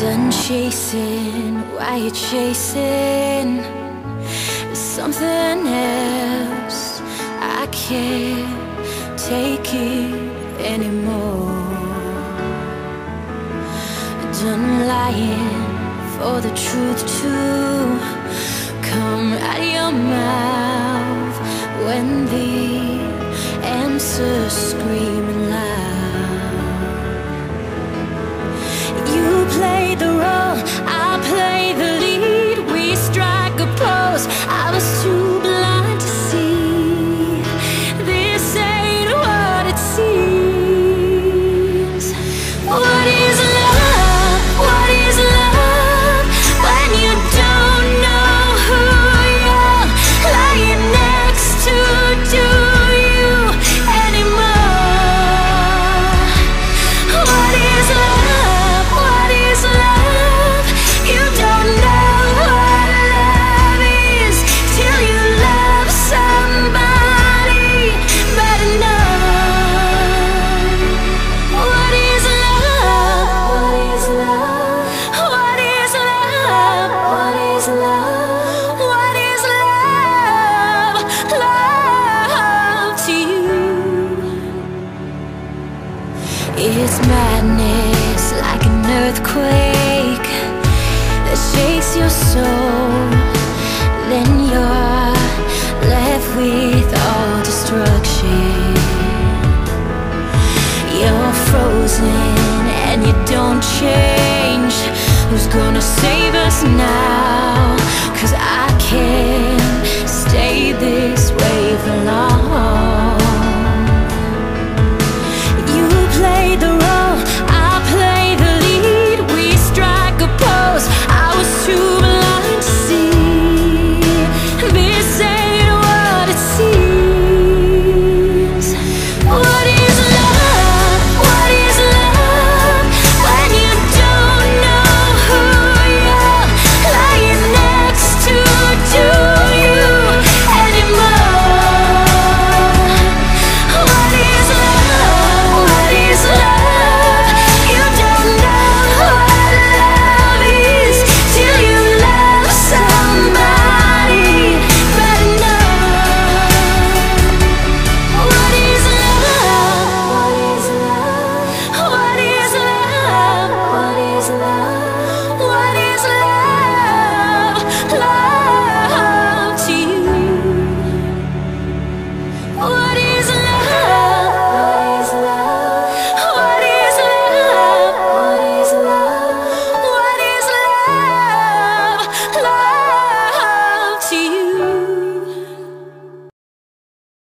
Done chasing, why you chasing something else? I can't take it anymore. Done lying for the truth to come out of your mouth when the answers screaming love It's madness like an earthquake that shakes your soul. Then you're left with all destruction. You're frozen and you don't change. Who's gonna save us now?